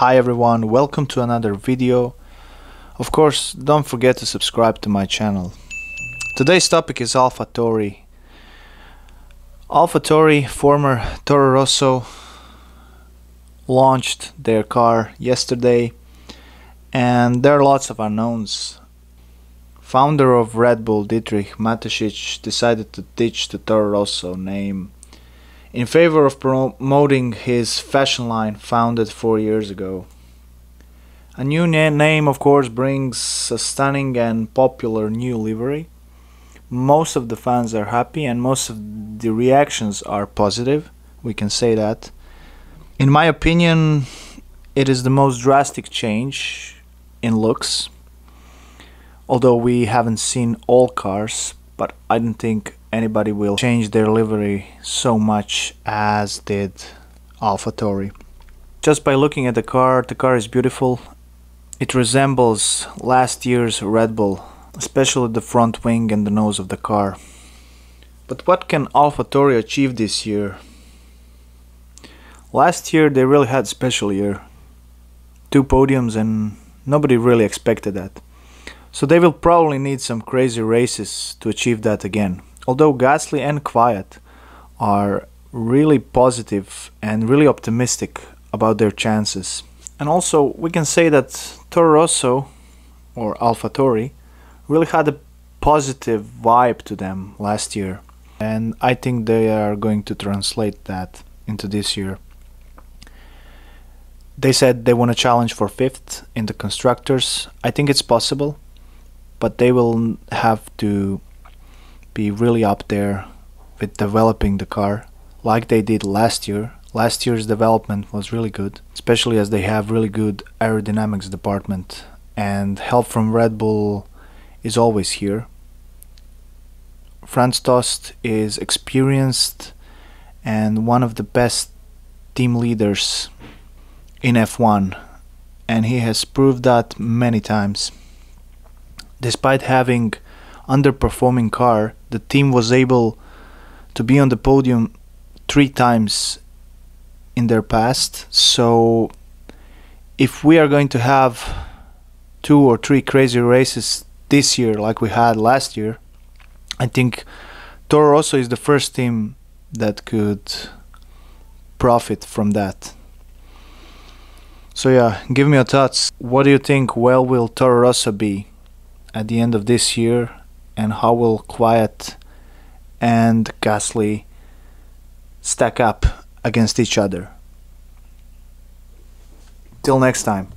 Hi everyone, welcome to another video. Of course, don't forget to subscribe to my channel. Today's topic is AlphaTauri. AlphaTauri, former Toro Rosso, launched their car yesterday and there are lots of unknowns. Founder of Red Bull, Dietrich Mateschitz, decided to ditch the Toro Rosso name in favor of promoting his fashion line founded four years ago. A new na name, of course, brings a stunning and popular new livery. Most of the fans are happy and most of the reactions are positive, we can say that. In my opinion, it is the most drastic change in looks. Although we haven't seen all cars, but I don't think anybody will change their livery so much as did AlphaTauri. Just by looking at the car, the car is beautiful. It resembles last year's Red Bull, especially the front wing and the nose of the car. But what can AlphaTauri achieve this year? Last year they really had a special year. Two podiums and nobody really expected that. So they will probably need some crazy races to achieve that again although Gasly and Kvyat, are really positive and really optimistic about their chances. And also, we can say that Toro Rosso or AlphaTauri really had a positive vibe to them last year, and I think they are going to translate that into this year. They said they want to challenge for fifth in the constructors. I think it's possible, but they will have to be really up there with developing the car like they did last year. Last year's development was really good, especially as they have really good aerodynamics department and help from Red Bull is always here. Franz Tost is experienced and one of the best team leaders in F1 and he has proved that many times. Despite having underperforming car, the team was able to be on the podium three times in their past. So if we are going to have two or three crazy races this year like we had last year, I think Toro Rosso is the first team that could profit from that. So yeah, give me your thoughts. What do you think well will Toro Rosso be at the end of this year and how will Kvyat and Gasly stack up against each other. Till next time.